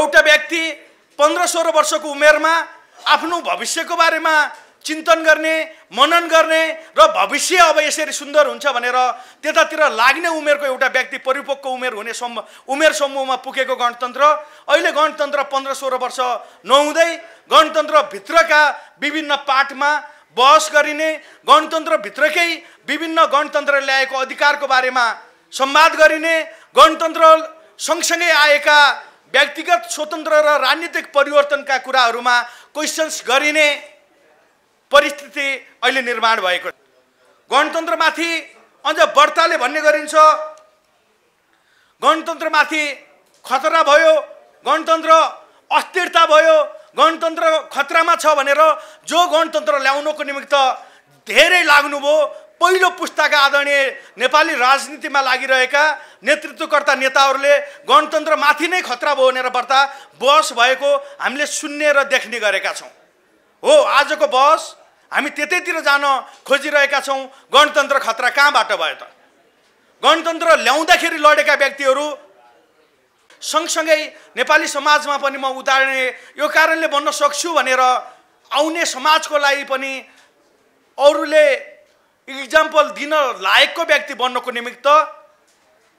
एउटा व्यक्ति पन्ध्र सोह्र वर्षको उमेरमा आफ्नो भविष्यको बारेमा चिन्तन गर्ने मनन गर्ने र भविष्य अब यसरी सुन्दर हुन्छ भनेर त्यतातिर लाग्ने उमेरको एउटा व्यक्ति परिपक्व उमेर हुने सम्म उमेर समूहमा पुगेको गणतन्त्र। अहिले गणतन्त्र पन्ध्र सोह्र वर्ष नहुँदै गणतन्त्रभित्रका विभिन्न पाठमा बहस गरिने गणतन्त्रभित्रकै विभिन्न गणतन्त्र ल्याएको अधिकारको बारेमा संवाद गरिने गणतन्त्र सँगसँगै आएका व्यक्तिगत स्वतन्त्र र राजनीतिक परिवर्तनका कुराहरूमा क्वेसन्स गरिने परिस्थिति अहिले निर्माण भएको गणतन्त्रमाथि अझ बढ्ताले भन्ने गरिन्छ गणतन्त्रमाथि खतरा भयो गणतन्त्र अस्थिरता भयो गणतन्त्र खतरामा छ भनेर जो गणतन्त्र ल्याउनको निमित्त धेरै लाग्नुभयो पहिलो पुस्ताका आदरणीय नेपाली राजनीतिमा लागिरहेका नेतृत्वकर्ता नेताहरूले गणतन्त्रमाथि नै खतरा भयो भनेर बढ्ता बहस भएको हामीले सुन्ने र देख्ने गरेका छौँ। हो आजको बहस हामी त्यतैतिर जान खोजिरहेका छौँ गणतन्त्र खतरा कहाँबाट भयो त? गणतन्त्र ल्याउँदाखेरि लडेका व्यक्तिहरू सँगसँगै नेपाली समाजमा पनि म उदाहरण यो कारणले भन्न सक्छु भनेर आउने समाजको लागि पनि अरूले इक्जाम्पल दिन लायकको व्यक्ति बन्नको निमित्त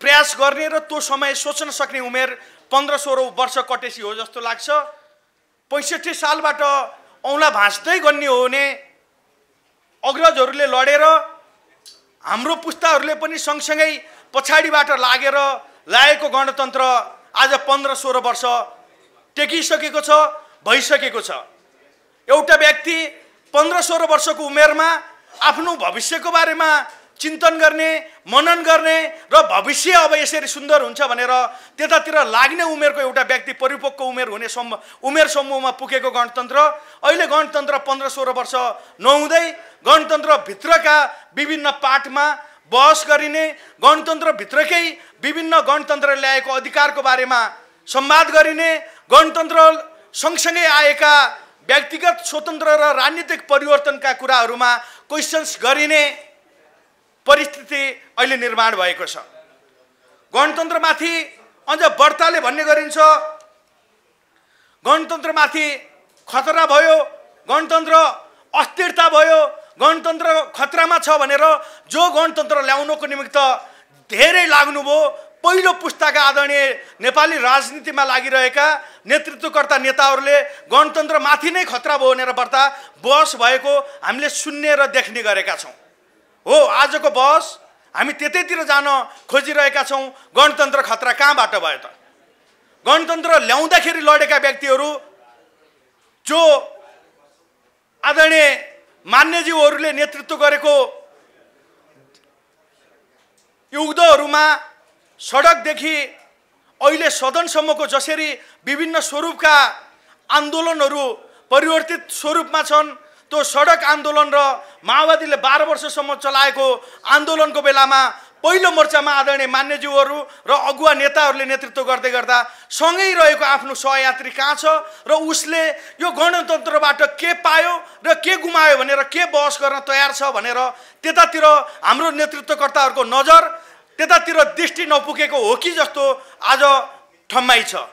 प्रयास गर्ने र त्यो समय सोच्न सक्ने उमेर पन्ध्र सोह्र वर्ष कटेसी हो जस्तो लाग्छ। पैँसठी सालबाट औँला भाँच्दै गन्ने हो भने अग्रजहरूले लडेर हाम्रो पुस्ताहरूले पनि सँगसँगै पछाडिबाट लागेर लागेको गणतन्त्र आज पन्ध्र सोह्र वर्ष टेकिसकेको छ भइसकेको छ। एउटा व्यक्ति पन्ध्र सोह्र वर्षको उमेरमा आफ्नो भविष्यको बारेमा चिन्तन गर्ने मनन गर्ने र भविष्य अब यसरी सुन्दर हुन्छ भनेर त्यतातिर लाग्ने उमेरको एउटा व्यक्ति परिपक्व उमेर हुने सम्म उमेर समूहमा पुगेको गणतन्त्र अहिले गणतन्त्र पन्ध्र सोह्र वर्ष नहुँदै गणतन्त्रभित्रका विभिन्न पाठमा बहस गरिने गणतन्त्रभित्रकै विभिन्न गणतन्त्र ल्याएको अधिकारको बारेमा संवाद गरिने गणतन्त्र सँगसँगै आएका व्यक्तिगत स्वतन्त्र र राजनीतिक परिवर्तनका कुराहरूमा क्वेसन्स गरिने परिस्थिति अहिले निर्माण भएको छ। गणतन्त्रमाथि अझ बढ्ताले भन्ने गरिन्छ गणतन्त्रमाथि खतरा भयो गणतन्त्र अस्थिरता भयो गणतन्त्र खतरामा छ भनेर जो गणतन्त्र ल्याउनको निमित्त धेरै लाग्नुभयो पहिलो पुस्ताका आदरणीय नेपाली राजनीतिमा लागिरहेका नेतृत्वकर्ता नेताहरूले गणतन्त्रमाथि नै खतरा भयो भनेर बढ्ता बहस भएको हामीले सुन्ने र देख्ने गरेका छौँ। हो आजको बहस हामी त्यतैतिर जान खोजिरहेका छौँ गणतन्त्र खतरा कहाँबाट भयो त? गणतन्त्र ल्याउँदाखेरि लडेका व्यक्तिहरू जो आदरणीय मान्यज्यूहरूले नेतृत्व गरेको युद्धहरूमा सडकदेखि अहिले सदनसम्मको जसरी विभिन्न स्वरूपका आन्दोलनहरू परिवर्तित स्वरूपमा छन् त्यो सडक आन्दोलन र माओवादीले बाह्र वर्षसम्म चलाएको आन्दोलनको बेलामा पहिलो मोर्चामा आदरणीय मान्यज्यूहरू र अगुवा नेताहरूले नेतृत्व गर्दै गर्दा सँगै रहेको आफ्नो सहयात्री कहाँ छ र उसले यो गणतन्त्रबाट के पायो र के गुमायो भनेर के बहस गर्न तयार छ भनेर त्यतातिर हाम्रो नेतृत्वकर्ताहरूको नजर त्यतातिर दृष्टि नपुगेको हो कि जस्तो आज ठम्माइ छ।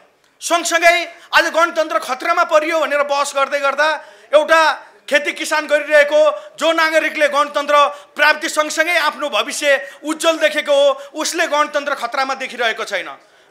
सँगसँगै आज गणतन्त्र खतरामा परियो भनेर बहस गर्दै गर्दा एउटा खेती किसान गरिरहेको जो नागरिकले गणतन्त्र प्राप्ति सँगसँगै आफ्नो भविष्य उज्जवल देखेको हो उसले गणतन्त्र खतरामा देखिरहेको छैन।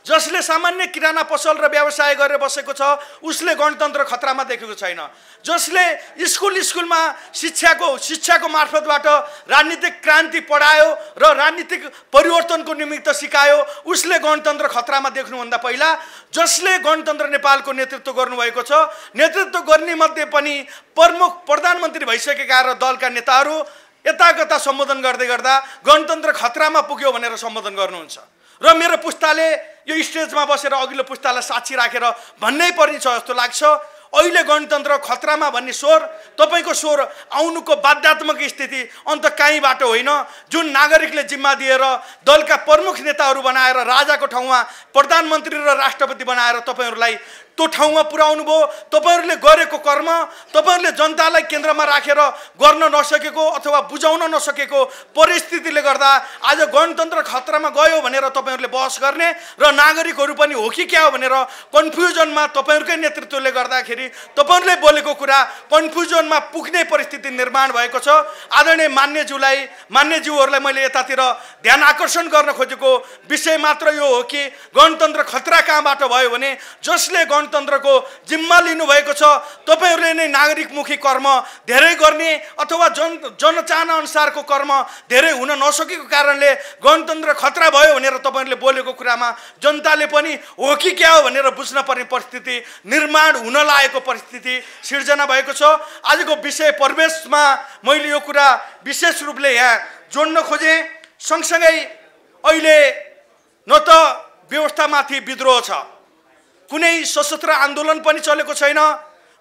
जसले सामान्य किराना पसल र व्यवसाय गरेर बसेको छ उसले गणतन्त्र खतरामा देखेको छैन। जसले स्कुल स्कुलमा शिक्षाको शिक्षाको मार्फतबाट राजनीतिक क्रान्ति पढायो र राजनीतिक परिवर्तनको निमित्त सिकायो उसले गणतन्त्र खतरामा देख्नुभन्दा पहिला जसले गणतन्त्र नेपालको नेतृत्व गर्नुभएको छ नेतृत्व गर्ने मध्ये पनि प्रमुख प्रधानमन्त्री भइसकेका र दलका नेताहरू यताकता सम्बोधन गर्दै गर्दा गणतन्त्र खतरामा पुग्यो भनेर सम्बोधन गर्नुहुन्छ। र मेरो पुस्ताले यो स्टेजमा बसेर अघिल्लो पुस्तालाई साक्षी राखेर भन्नै पर्ने छ जस्तो लाग्छ। अहिले गणतन्त्र खतरामा भन्ने स्वर तपाईँको स्वर आउनुको बाध्यात्मक स्थिति अन्त कहीँबाट होइन। जुन नागरिकले जिम्मा दिएर दलका प्रमुख नेताहरू बनाएर राजाको ठाउँमा प्रधानमन्त्री र राष्ट्रपति बनाएर तपाईँहरूलाई त्यो ठाउँमा पुर्याउनु भयो तपाईँहरूले गरेको कर्म तपाईँहरूले जनतालाई केन्द्रमा राखेर गर्न नसकेको अथवा बुझाउन नसकेको परिस्थितिले गर्दा आज गणतन्त्र खतरामा गयो भनेर तपाईँहरूले बहस गर्ने र नागरिकहरू पनि हो कि क्या हो भनेर कन्फ्युजनमा तपाईँहरूकै नेतृत्वले गर्दाखेरि तपाईँहरूले बोलेको कुरा कन्फ्युजनमा पुग्ने परिस्थिति निर्माण भएको छ। आदरणीय मान्यज्यूलाई मान्यज्यूहरूलाई मैले यतातिर ध्यान आकर्षण गर्न खोजेको विषय मात्र यो हो कि गणतन्त्र खतरा कहाँबाट भयो भने जसले गणतन्त्रको जिम्मा लिनुभएको छ। तपाईँहरूले नै नागरिकमुखी कर्म धेरै गर्ने अथवा जन जनचाहना अनुसारको कर्म धेरै हुन नसकेको कारणले गणतन्त्र खतरा भयो भनेर तपाईँहरूले बोलेको कुरामा जनताले पनि हो कि क्या हो भनेर बुझ्न पर्ने परिस्थिति निर्माण हुन लागेको परिस्थिति सिर्जना भएको छ। आजको विषय परिवेशमा मैले यो कुरा विशेष रूपले यहाँ जोड्न खोजेँ। सँगसँगै अहिले न त व्यवस्थामाथि विद्रोह छ। कुनै सशस्त्र आन्दोलन पनि चलेको छैन।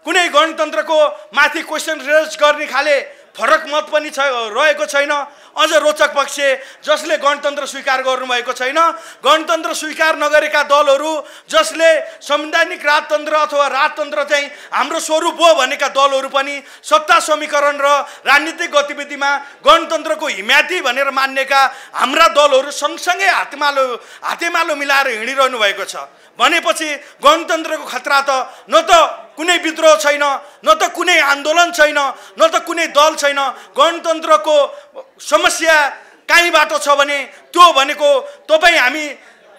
कुनै गणतन्त्रको माथि क्वेसन रेज गर्ने खाले फरक मत पनि छ रहेको छैन। अझ रोचक पक्ष जसले गणतन्त्र स्वीकार गर्नुभएको छैन गणतन्त्र स्वीकार नगरेका दलहरू जसले संवैधानिक राजतन्त्र अथवा राजतन्त्र चाहिँ हाम्रो स्वरूप हो भनेका दलहरू पनि सत्ता समीकरण र राजनीतिक गतिविधिमा गणतन्त्रको हिम्याती भनेर मान्नेका हाम्रा दलहरू सँगसँगै हातेमालो हातेमालो मिलाएर हिँडिरहनु भएको छ। भनेपछि गणतन्त्रको खतरा त न त कुनै विद्रोह छैन न त कुनै आन्दोलन छैन न त कुनै दल छैन गणतन्त्रको समस्या कहीँबाट छ भने त्यो भनेको तपाईँ हामी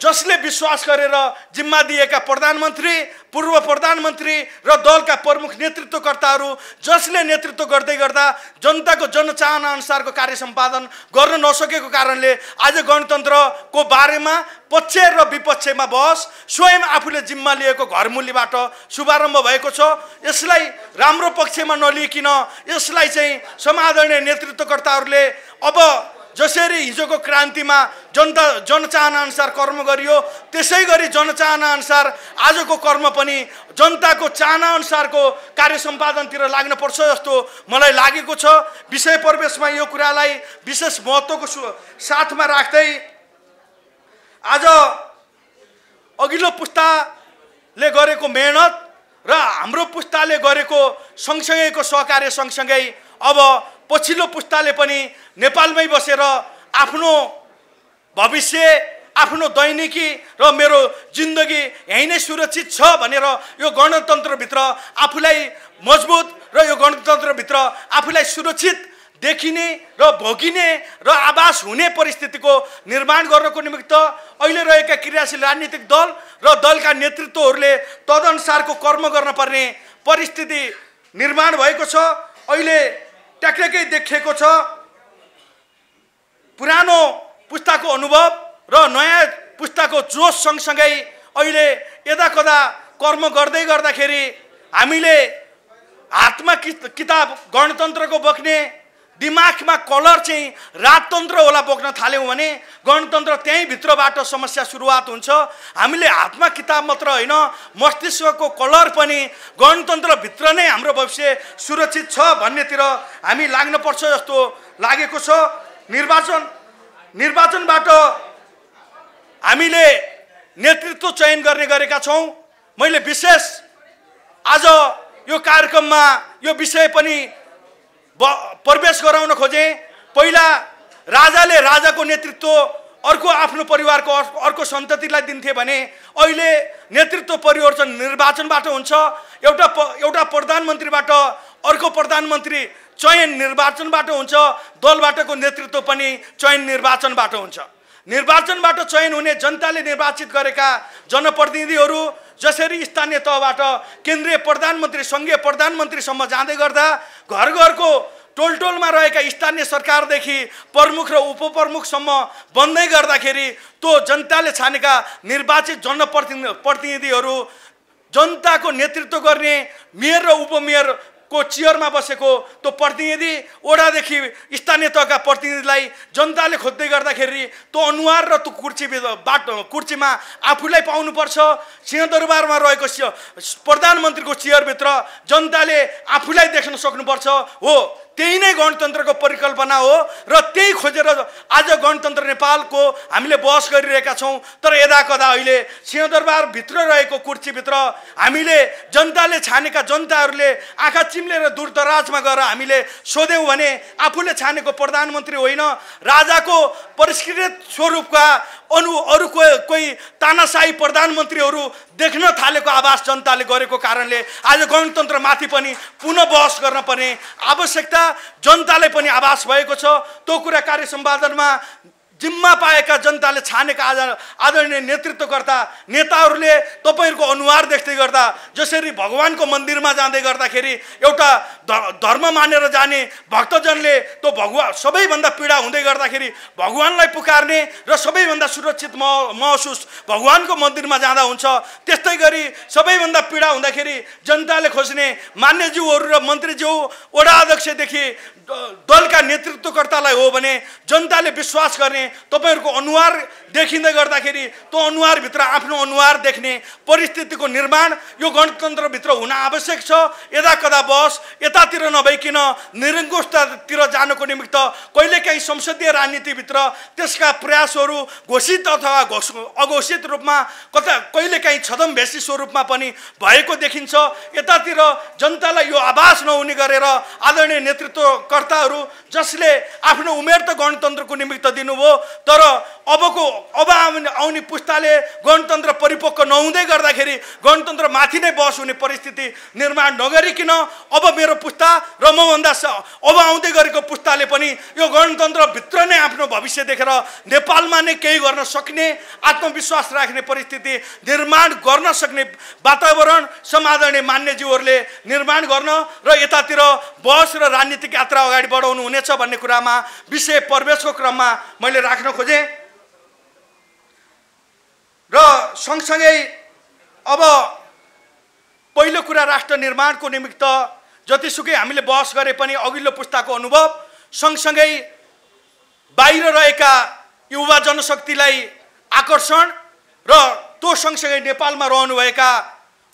जसले विश्वास गरेर जिम्मा दिएका प्रधानमन्त्री पूर्व प्रधानमन्त्री र दलका प्रमुख नेतृत्वकर्ताहरू जसले नेतृत्व गर्दै गर्दा जनताको जनचाहना अनुसारको कार्य सम्पादन गर्न नसकेको कारणले आज गणतन्त्रको बारेमा पक्ष र विपक्षमा बहस स्वयं आफूले जिम्मा लिएको घरमूल्यबाट शुभारम्भ भएको छ। यसलाई राम्रो पक्षमा नलिकन यसलाई चाहिँ समादरणीय नेतृत्वकर्ताहरूले अब जसरी हिजोको क्रान्तिमा जनता जनचाहना अनुसार कर्म गरियो त्यसै गरी जनचाहना अनुसार आजको कर्म पनि जनताको चाहना अनुसारको कार्य सम्पादनतिर लाग्नुपर्छ जस्तो मलाई लागेको छ। विषय परिवेशमा यो कुरालाई विशेष महत्त्वको साथमा राख्दै आज अघिल्लो पुस्ताले गरेको मेहनत र हाम्रो पुस्ताले गरेको सँगसँगैको सहकार्य सँगसँगै अब पछिल्लो पुस्ताले पनि नेपालमै बसेर आफ्नो भविष्य आफ्नो दैनिकी र मेरो जिन्दगी यहीँ नै सुरक्षित छ भनेर यो गणतन्त्रभित्र आफूलाई मजबुत र यो गणतन्त्रभित्र आफूलाई सुरक्षित देखिने र भोगिने र आवास हुने परिस्थितिको निर्माण गर्नको निमित्त अहिले रहेका क्रियाशील राजनीतिक दल र दलका नेतृत्वहरूले तदनुसारको कर्म गर्न पर्ने परिस्थिति निर्माण भएको छ। अहिले ट्याक्कै देखिएको छ। पुरानो पुस्ताको अनुभव र नयाँ पुस्ताको जोस सँगसँगै अहिले यदा कदा कर्म गर्दै गर्दाखेरि हामीले हातमा किताब गणतन्त्रको बोक्ने दिमागमा कलर चाहिँ राजतन्त्र होला बोक्न थाल्यौँ भने गणतन्त्र त्यहीँ भित्रबाट समस्या सुरुवात हुन्छ। हामीले हातमा किताब मात्र होइन मस्तिष्कको कलर पनि गणतन्त्रभित्र नै हाम्रो भविष्य सुरक्षित छ भन्नेतिर हामी लाग्नुपर्छ जस्तो लागेको छ। निर्वाचन निर्वाचनबाट हामीले नेतृत्व चयन गर्ने गरेका छौँ। मैले विशेष आज यो कार्यक्रममा यो विषय पनि प्रवेश गराउन खोजेँ। पहिला राजाले राजाको नेतृत्व अर्को आफ्नो परिवारको अर्को सन्ततिलाई दिन्थे भने अहिले नेतृत्व परिवर्तन निर्वाचनबाट हुन्छ। एउटा प एउटा प्रधानमन्त्रीबाट अर्को प्रधानमन्त्री चयन निर्वाचनबाट हुन्छ। दलबाटको नेतृत्व पनि चयन निर्वाचनबाट हुन्छ। निर्वाचनबाट चयन हुने जनताले निर्वाचित गरेका जनप्रतिनिधिहरू जसरी स्थानीय तहबाट केन्द्रीय प्रधानमन्त्री सङ्घीय प्रधानमन्त्रीसम्म जाँदै गर्दा घर घरको टोल टोलमा रहेका स्थानीय सरकारदेखि प्रमुख र उपप्रमुखसम्म बन्दै गर्दाखेरि त्यो जनताले छानेका निर्वाचित जनप्रतिनिधि प्रतिनिधिहरू जनताको नेतृत्व गर्ने मेयर र उपमेयर को चियरमा बसेको त्यो प्रतिनिधि ओडादेखि स्थानीय तहका प्रतिनिधिलाई जनताले खोज्दै गर्दाखेरि त्यो अनुहार र त्यो कुर्ची बाटो कुर्चीमा आफूलाई पाउनुपर्छ। सिंहदरबारमा रहेको प्रधानमन्त्रीको चियरभित्र जनताले आफूलाई देख्न सक्नुपर्छ। हो त्यही नै गणतन्त्रको परिकल्पना हो र त्यही खोजेर आज गणतन्त्र नेपालको हामीले बहस गरिरहेका छौँ। तर यदा कदा अहिले सिंहदरबारभित्र रहेको कुर्सीभित्र हामीले जनताले छानेका जनताहरूले आँखा चिम्लेर दूरदराजमा गएर हामीले सोध्यौँ भने आफूले छानेको प्रधानमन्त्री होइन राजाको परिष्कृत स्वरूपका अनु अरू कोही कोही तानासाई प्रधानमन्त्रीहरू देख्न थालेको आवास जनताले गरेको कारणले आज गणतन्त्रमाथि पनि पुनः बहस गर्न पर्ने आवश्यकता जनताले पनि आवास भएको छ। त्यो कुरा कार्य सम्पादनमा जिम्मा पाएका जनताले छानेका आज आदरणीय नेतृत्वकर्ता नेताहरूले तपाईँहरूको अनुहार देख्दै गर्दा जसरी भगवान्को मन्दिरमा जाँदै गर्दाखेरि एउटा धर्म मानेर जाने भक्तजनले त्यो भगवान् सबैभन्दा पीडा हुँदै गर्दाखेरि भगवान्लाई पुकार्ने र सबैभन्दा सुरक्षित महसुस भगवान्को मन्दिरमा जाँदा हुन्छ। त्यस्तै गरी सबैभन्दा पीडा हुँदाखेरि जनताले खोज्ने मान्यज्यूहरू र मन्त्रीज्यू वडा अध्यक्षदेखि दलका नेतृत्वकर्तालाई हो भने जनताले विश्वास गर्ने तपाईँहरूको अनुहार देखिँदै गर्दाखेरि त्यो अनुहारभित्र आफ्नो अनुहार देख्ने परिस्थितिको निर्माण यो गणतन्त्रभित्र हुन आवश्यक छ। यदा कदा बस यतातिर नभइकन निरङ्कुशतातिर जानको निमित्त कहिलेकाहीँ संसदीय राजनीतिभित्र त्यसका प्रयासहरू घोषित अथवा घोष अघोषित रूपमा कता कहिलेकाहीँ छदमभेसी स्वरूपमा पनि भएको देखिन्छ। यतातिर जनतालाई यो आवास नहुने गरेर आदरणीय नेतृत्वकर्ताहरू जसले आफ्नो उमेर त गणतन्त्रको निमित्त दिनुभयो तर अबको अब आउने आउने पुस्ताले गणतन्त्र परिपक्व नहुँदै गर्दाखेरि गणतन्त्र माथि नै बहस हुने परिस्थिति निर्माण नगरिकन अब मेरो पुस्ता र मभन्दा अब आउँदै गरेको पुस्ताले पनि यो गणतन्त्रभित्र नै आफ्नो भविष्य देखेर नेपालमा नै केही गर्न सक्ने आत्मविश्वास राख्ने परिस्थिति निर्माण गर्न सक्ने वातावरण समादरणीय मान्यज्यूहरूले निर्माण गर्न र यतातिर बहस र राजनीतिक यात्रा अगाडि बढाउनु हुनेछ भन्ने कुरामा विषय प्रवेशको क्रममा मैले राख्न खोजेँ। र सँगसँगै अब पहिलो कुरा राष्ट्र निर्माणको निमित्त जतिसुकै हामीले बहस गरे पनि अघिल्लो पुस्ताको अनुभव सँगसँगै बाहिर रहेका युवा जनशक्तिलाई आकर्षण र त्यो सँगसँगै नेपालमा रहनुभएका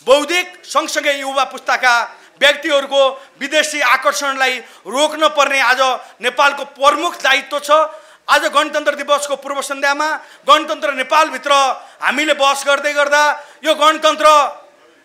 बौद्धिक सँगसँगै युवा पुस्ताका व्यक्तिहरूको विदेशी आकर्षणलाई रोक्न पर्ने आज नेपालको प्रमुख दायित्व छ। आज गणतन्त्र दिवसको पूर्व सन्ध्यामा गणतन्त्र नेपालभित्र हामीले बहस गर्दै गर्दा यो गणतन्त्र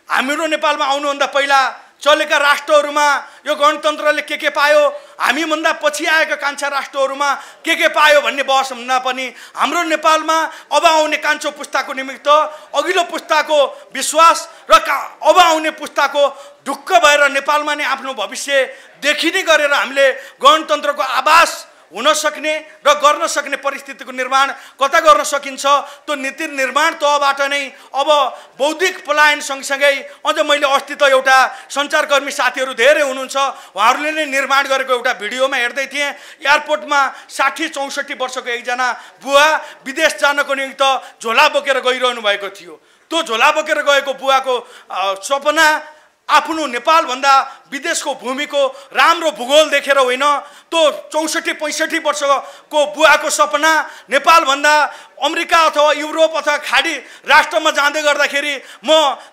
हाम्रो नेपालमा आउनुभन्दा पहिला चलेका राष्ट्रहरूमा यो गणतन्त्रले के के पायो? हामीभन्दा पछि आएका कान्छा राष्ट्रहरूमा के के पायो भन्ने बहस हुँदा पनि हाम्रो नेपालमा अब आउने कान्छो पुस्ताको निमित्त अघिल्लो पुस्ताको विश्वास र का अब आउने पुस्ताको ढुक्क भएर नेपालमा नै आफ्नो भविष्य देखिने गरेर हामीले गणतन्त्रको आवास हुन सक्ने र गर्न सक्ने परिस्थितिको निर्माण कता गर्न सकिन्छ त्यो नीति निर्माण तहबाट नै। अब बौद्धिक पलायन सँगसँगै अझ मैले अस्ति त एउटा सञ्चारकर्मी साथीहरू धेरै हुनुहुन्छ उहाँहरूले नै निर्माण गरेको एउटा भिडियोमा हेर्दै थिएँ। एयरपोर्टमा साठी चौसठी वर्षको एकजना बुवा विदेश जानको निमित्त झोला बोकेर गइरहनु भएको थियो। त्यो झोला बोकेर गएको बुवाको सपना आफ्नो नेपालभन्दा विदेशको भूमिको राम्रो भूगोल देखेर होइन त्यो चौसठी पैँसठी वर्षको बुवाको सपना नेपालभन्दा अमेरिका अथवा युरोप अथवा खाडी राष्ट्रमा जाँदै गर्दाखेरि म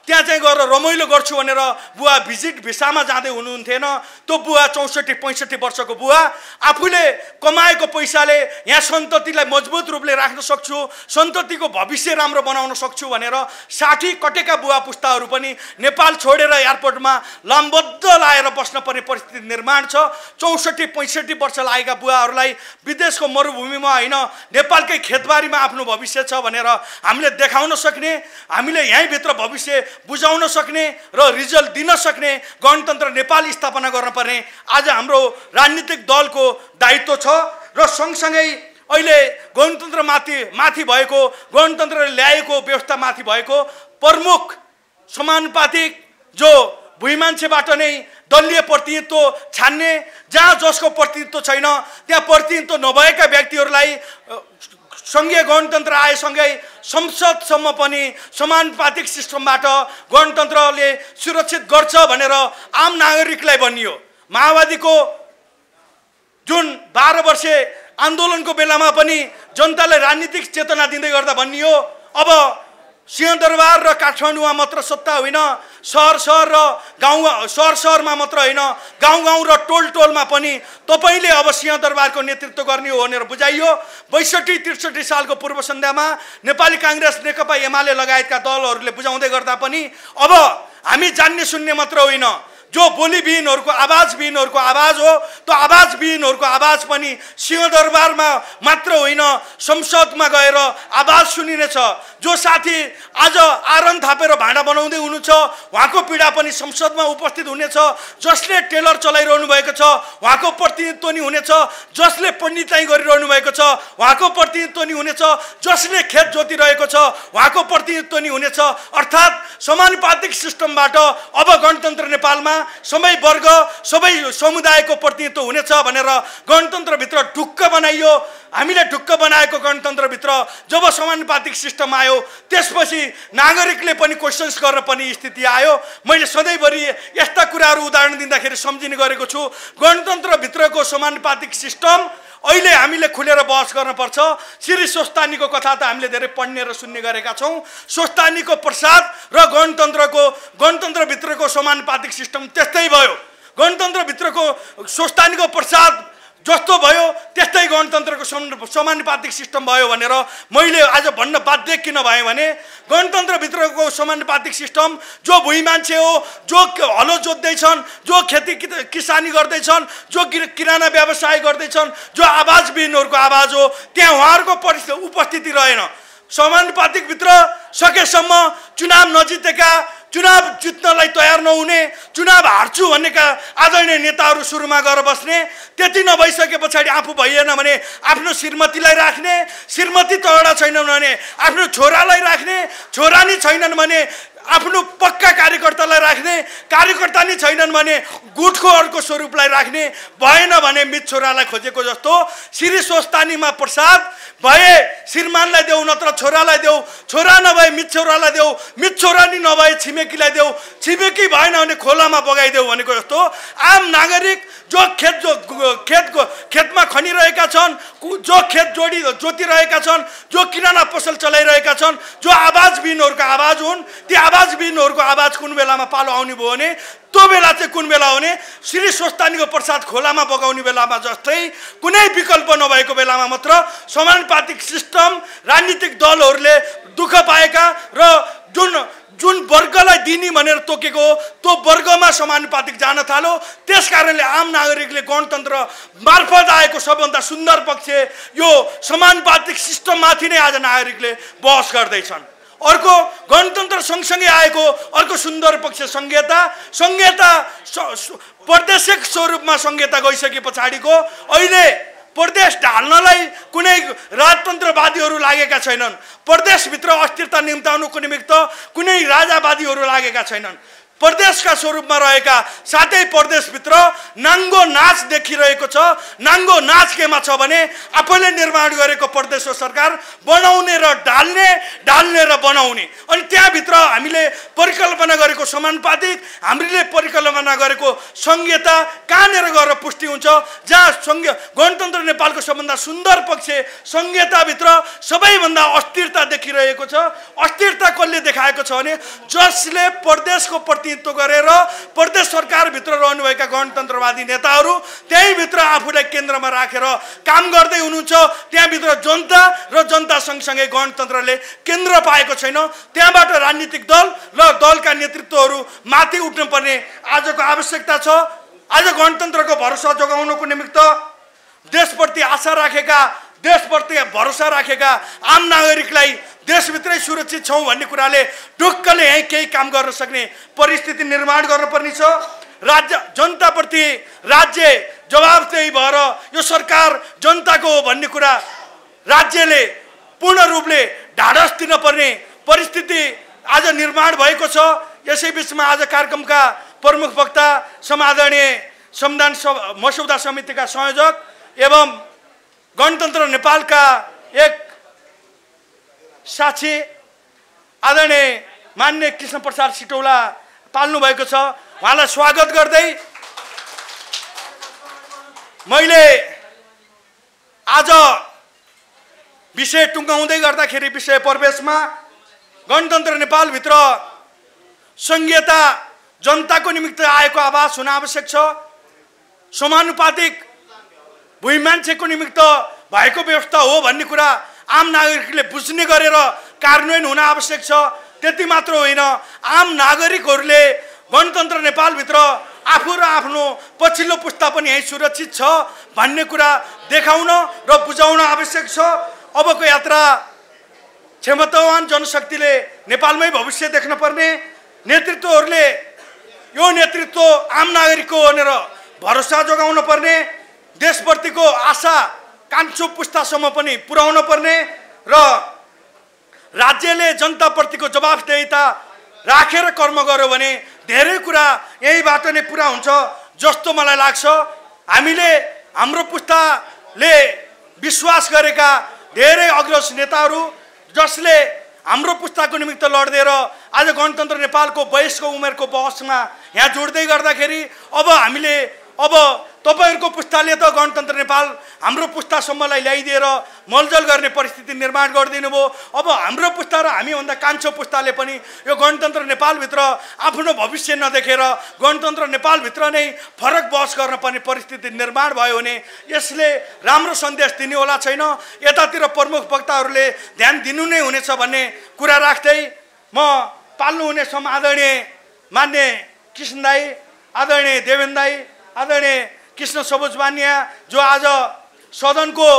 त्यहाँ चाहिँ गएर रमाइलो गर्छु भनेर बुवा भिजिट भिसामा जाँदै हुनुहुन्थेन। त्यो बुवा चौसठी पैँसठी वर्षको बुवा आफूले कमाएको पैसाले यहाँ सन्ततिलाई मजबुत रूपले राख्न सक्छु सन्ततिको भविष्य राम्रो बनाउन सक्छु भनेर साठी कटेका बुवा पुस्ताहरू पनि नेपाल छोडेर एयरपोर्टमा लामबद्ध लाएर बस्न पर्ने परिस्थिति निर्माण छ। चौसठी पैँसठी वर्ष लागेका बुवाहरूलाई विदेशको मरुभूमिमा होइन नेपालकै खेतबारीमा आफ्नो भविष्य छ भनेर हामीले देखाउन सक्ने हामीले यहीँभित्र भविष्य बुझाउन सक्ने र रिजल्ट दिन सक्ने गणतन्त्र नेपाल स्थापना गर्न पर्ने आज हाम्रो राजनीतिक दलको दायित्व छ र सँगसँगै अहिले गणतन्त्रमाथि माथि भएको गणतन्त्रले ल्याएको व्यवस्थामाथि भएको प्रमुख समानुपातिक जो भुइँ मान्छेबाट नै दलीय प्रतिनिधित्व छान्ने जहाँ जसको प्रतिनिधित्व छैन त्यहाँ प्रतिनिधित्व नभएका व्यक्तिहरूलाई सङ्घीय गणतन्त्र आएसँगै संसदसम्म पनि समानुपातिक सिस्टमबाट गणतन्त्रले सुरक्षित गर्छ भनेर आम नागरिकलाई भनियो। माओवादीको जुन बाह्र वर्षे आन्दोलनको बेलामा पनि जनतालाई राजनीतिक चेतना दिँदै गर्दा भनियो अब सिंहदरबार र काठमाडौँमा मात्र सत्ता होइन सहर सहर र गाउँ सहर सहरमा मात्र होइन गाउँ गाउँ र टोल टोलमा पनि तपाईँले अब सिंहदरबारको नेतृत्व गर्ने हो भनेर बुझाइयो। बैसठी त्रिसठी सालको पूर्व सन्ध्यामा नेपाली काङ्ग्रेस नेकपा एमाले लगायतका दलहरूले बुझाउँदै गर्दा पनि अब हामी जान्ने सुन्ने मात्र होइन। जो बोलीविहीनहरूको आवाजविहीनहरूको आवाज हो त्यो आवाजविहीनहरूको आवाज पनि सिंहदरबारमा मात्र होइन संसदमा गएर आवाज सुनिनेछ। जो साथी आज आरन थापेर भाँडा बनाउँदै हुनुहुन्छ उहाँको पीडा पनि संसदमा उपस्थित हुनेछ। जसले टेलर चलाइरहनु भएको छ उहाँको प्रतिनिधित्व नि हुनेछ। जसले पण्डिताइ गरिरहनु भएको छ उहाँको प्रतिनिधित्व नि हुनेछ। जसले खेत जोतिरहेको छ उहाँको प्रतिनिधित्व नि हुनेछ। अर्थात् समानुपातिक सिस्टमबाट अब गणतन्त्र नेपालमा सबै वर्ग सबै समुदायको प्रतिनिधित्व हुनेछ भनेर गणतन्त्रभित्र ढुक्क बनाइयो। हामीले ढुक्क बनाएको गणतन्त्रभित्र जब समानुपातिक सिस्टम आयो त्यसपछि नागरिकले पनि क्वेसन्स गर्न पर्ने स्थिति आयो। मैले सधैँभरि यस्ता कुराहरू उदाहरण दिँदाखेरि सम्झिने गरेको छु। गणतन्त्रभित्रको समानुपातिक सिस्टम अहिले हामीले खुलेर बहस गर्नुपर्छ। श्री स्वस्तानीको कथा त हामीले धेरै पढ्ने र सुन्ने गरेका छौँ। स्वस्तानीको प्रसाद र गणतन्त्रको गणतन्त्रभित्रको समानुपातिक सिस्टम त्यस्तै भयो। गणतन्त्रभित्रको स्वस्तानीको प्रसाद जस्तो भयो त्यस्तै गणतन्त्रको समानुपातिक सिस्टम भयो भनेर मैले आज भन्न बाध्य किन भएँ भने गणतन्त्रभित्रको समानुपातिक सिस्टम जो भुइँ मान्छे हो जो हलो जोत्दैछन् जो खेती किसानी गर्दैछन् जो किराना व्यवसाय गर्दैछन् जो आवाजविहीनहरूको आवाज हो त्यहाँ उहाँहरूको परिस्थिति उपस्थिति रहेन। समानुपातिकभित्र सकेसम्म चुनाव नजितेका चुनाव जित्नलाई तयार नहुने चुनाव हार्छु भन्नेका आदरणीय नेताहरू सुरुमा गएर बस्ने त्यति नभइसके पछाडि आफू भइएन भने आफ्नो श्रीमतीलाई राख्ने श्रीमती तगडा छैनन् भने आफ्नो छोरालाई राख्ने छोरा नि छैनन् भने आफ्नो पक्का कार्यकर्तालाई राख्ने कार्यकर्ता नि छैनन् भने गुटको अर्को स्वरूपलाई राख्ने भएन भने मित छोरालाई खोजेको जस्तो श्री स्वस्तानीमा प्रसाद भए श्रीमानलाई देऊ नत्र छोरालाई देऊ छोरा नभए मित छोरालाई देऊ मित छोरा नि नभए छिमेकीलाई देऊ छिमेकी भएन भने खोलामा बगाइदेऊ भनेको जस्तो आम नागरिक जो खेत जो खेतको खेतमा खनिरहेका छन् जो खेत जोडी जोतिरहेका छन् जो किराना पसल चलाइरहेका छन् जो आवाजविहीनहरूको आवाज हुन् ती आवाजविहीनहरूको आवाज कुन बेलामा पालो आउने भयो भने त्यो बेला चाहिँ कुन बेला श्री स्वस्तानीको प्रसाद खोलामा बगाउने बेलामा जस्तै कुनै विकल्प नभएको बेलामा मात्र समानुपातिक सिस्टम राजनीतिक दलहरूले दुःख पाएका र जुन जुन वर्गलाई दिने भनेर तोकेको त्यो वर्गमा समानुपातिक जान थाल्यो। त्यस कारणले आम नागरिकले गणतन्त्र मार्फत आएको सबभन्दा सुन्दर पक्ष यो समानुपातिक सिस्टममाथि नै आज नागरिकले बहस गर्दैछन्। अर्को गणतन्त्र सँगसँगै आएको अर्को सुन्दर पक्ष संहिता। संहिता प्रदेशिक स्वरूपमा संहिता गइसके पछाडिको अहिले प्रदेश ढाल्नलाई कुनै राजतन्त्रवादीहरू लागेका छैनन्। प्रदेशभित्र अस्थिरता निम्ताउनुको निमित्त कुनै राजावादीहरू लागेका छैनन्। प्रदेशका स्वरूपमा रहेका साथै प्रदेशभित्र नाङ्गो नाच देखिरहेको छ। नाङ्गो नाच केमा छ भने आफैले निर्माण गरेको प्रदेश सरकार बनाउने र डाल्ने डाल्ने र बनाउने। अनि त्यहाँभित्र हामीले परिकल्पना गरेको समानुपातिक हामीले परिकल्पना गरेको संहिता कहाँनिर गएर पुष्टि हुन्छ जहाँ सङ्घ गणतन्त्र नेपालको सबभन्दा सुन्दर पक्ष संहिताभित्र सबैभन्दा अस्थिरता देखिरहेको छ। अस्थिरता कसले देखाएको छ भने जसले प्रदेशको प्रति प्रतिनिधित्व गरेर प्रदेश सरकारभित्र रहनुभएका गणतन्त्रवादी नेताहरू त्यहीँभित्र आफूलाई केन्द्रमा राखेर काम गर्दै हुनुहुन्छ। त्यहाँभित्र जनता र जनता सँगसँगै गणतन्त्रले केन्द्र पाएको छैन। त्यहाँबाट राजनीतिक दल र दलका नेतृत्वहरू माथि उठ्नुपर्ने आजको आवश्यकता छ। आज गणतन्त्रको भरोसा जोगाउनको निमित्त देशप्रति आशा राखेका देशप्रति भरोसा राखेका आम नागरिकलाई देशभित्रै सुरक्षित छौँ भन्ने कुराले ढुक्कले यहीँ केही काम गर्न सक्ने परिस्थिति निर्माण गर्नुपर्ने छ। राज्य जनताप्रति राज्य जवाबदेही भएर यो सरकार जनताको हो भन्ने कुरा राज्यले पूर्ण रूपले ढाडस दिनपर्ने परिस्थिति आज निर्माण भएको छ। यसै बिचमा आज कार्यक्रमका प्रमुख वक्ता समादरणीय संविधान मसौदा समितिका संयोजक एवं गणतन्त्र नेपालका एक साक्षी आदरणीय मान्य कृष्ण प्रसाद सिटौला पाल्नु भएको छ। उहाँलाई स्वागत गर्दै मैले आज विषय टुङ्गाउँदै गर्दाखेरि विषय प्रवेशमा गणतन्त्र नेपालभित्र सङ्घीयता जनताको निमित्त आएको आवाज हुन आवश्यक छ। समानुपातिक भुइँ मान्छेको निमित्त भएको व्यवस्था हो भन्ने कुरा आम नागरिकले बुझ्ने गरेर कार्यान्वयन हुन आवश्यक छ। त्यति मात्र होइन आम नागरिकहरूले गणतन्त्र नेपालभित्र आफू र आफ्नो पछिल्लो पुस्ता पनि यहीँ सुरक्षित छ भन्ने कुरा देखाउन र बुझाउन आवश्यक छ। अबको यात्रा क्षमतावान जनशक्तिले नेपालमै भविष्य देख्न पर्ने नेतृत्वहरूले यो नेतृत्व आम नागरिकको भनेर भरोसा जोगाउन पर्ने। देशप्रतिको आशा कान्छो पुस्तासम्म पनि पुर्याउन पर्ने र राज्यले जनताप्रतिको जवाफदेहिता राखेर कर्म गर्यो भने धेरै कुरा यहीबाट नै पुरा हुन्छ जस्तो मलाई लाग्छ। हामीले हाम्रो पुस्ताले विश्वास गरेका धेरै अग्रज नेताहरू जसले हाम्रो पुस्ताको निमित्त लडिदिएर आज गणतन्त्र नेपालको वयस्क उमेरको बहसमा यहाँ जोड्दै गर्दाखेरि अब हामीले अब तपाईँहरूको पुस्ताले त गणतन्त्र नेपाल हाम्रो पुस्तासम्मलाई ल्याइदिएर मलजल गर्ने परिस्थिति निर्माण गरिदिनु भयो अब हाम्रो पुस्ता र हामीभन्दा कान्छो पुस्ताले पनि यो गणतन्त्र नेपालभित्र आफ्नो भविष्य नदेखेर गणतन्त्र नेपालभित्र नै फरक बहस गर्न पर्ने परिस्थिति निर्माण भयो भने यसले राम्रो सन्देश दिने होला छैन। यतातिर प्रमुख वक्ताहरूले ध्यान दिनु नै हुनेछ भन्ने कुरा राख्दै म पाल्नुहुने सम आदरणीय मान्य कृष्ण दाई आदरणीय देवेन दाई आदरणीय कृष्ण सबोज मान्या जो आज सदनको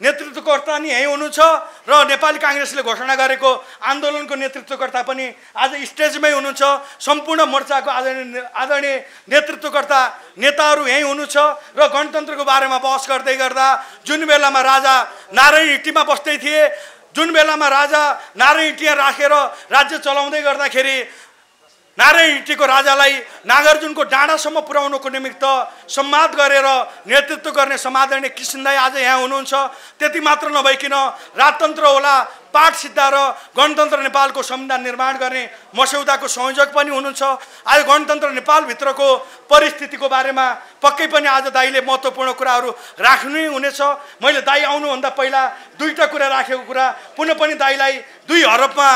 नेतृत्वकर्ता नि यहीँ हुनुहुन्छ र नेपाली काङ्ग्रेसले घोषणा गरेको आन्दोलनको नेतृत्वकर्ता पनि आज स्टेजमै हुनुहुन्छ। सम्पूर्ण मोर्चाको आदरणीय आदरणीय नेतृत्वकर्ता नेताहरू यहीँ हुनुहुन्छ र गणतन्त्रको बारेमा बहस गर्दै गर्दा जुन बेलामा राजा नारायण हिट्टीमा बस्दै थिए जुन बेलामा राजा नारायण हिट्टीमा राखेर राज्य चलाउँदै गर्दाखेरि नारायण राजालाई नागार्जुनको डाँडासम्म पुर्याउनुको निमित्त सम्वाद गरेर नेतृत्व गर्ने समादरणीय किसन दाई आज यहाँ हुनुहुन्छ। त्यति मात्र नभइकन राजतन्त्र होला पाठ सिद्धा र गणतन्त्र नेपालको संविधान निर्माण गर्ने मस्यौदाको संयोजक पनि हुनुहुन्छ। आज गणतन्त्र नेपालभित्रको परिस्थितिको बारेमा पक्कै पनि आज दाईले महत्त्वपूर्ण कुराहरू राख्नु हुनेछ। मैले दाई आउनुभन्दा पहिला दुईवटा कुरा राखेको कुरा पुनः पनि दाईलाई दुई हरफमा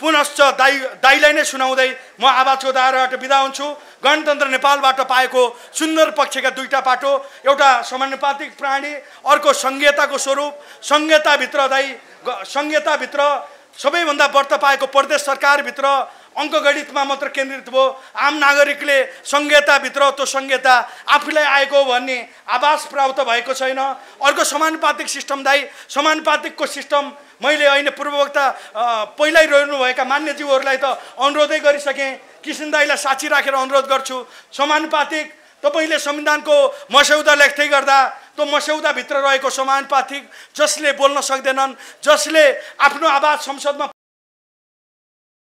पुनश्च दाई दाईलाई नै सुनाउँदै म आवाजको दायराबाट बिदा हुन्छु। गणतन्त्र नेपालबाट पाएको सुन्दर पक्षका दुईवटा पाटो एउटा समानुपातिक प्राणी अर्को सङ्घीयताको स्वरूप। सङ्घीयताभित्र दाई सङ्घीयताभित्र सबैभन्दा व्रत पाएको प्रदेश सरकारभित्र अङ्कगणितमा मात्र केन्द्रित भयो। आम नागरिकले सङ्घीयताभित्र त्यो सङ्घीयता आफूलाई आएको भन्ने आवास प्राप्त भएको छैन। अर्को समानुपातिक सिस्टम दाई समानुपातिकको सिस्टम मैले अहिले पूर्ववक्ता पहिल्यै रहनुभएका मान्यज्यूहरूलाई त अनुरोधै गरिसकेँ। किसिन दाईलाई साक्षी राखेर अनुरोध गर्छु। समानुपातिक तपाईँले संविधानको मस्यौदा लेख्दै गर्दा त्यो मस्यौदाभित्र रहेको समानुपातिक जसले बोल्न सक्दैनन् जसले आफ्नो आवाज संसदमा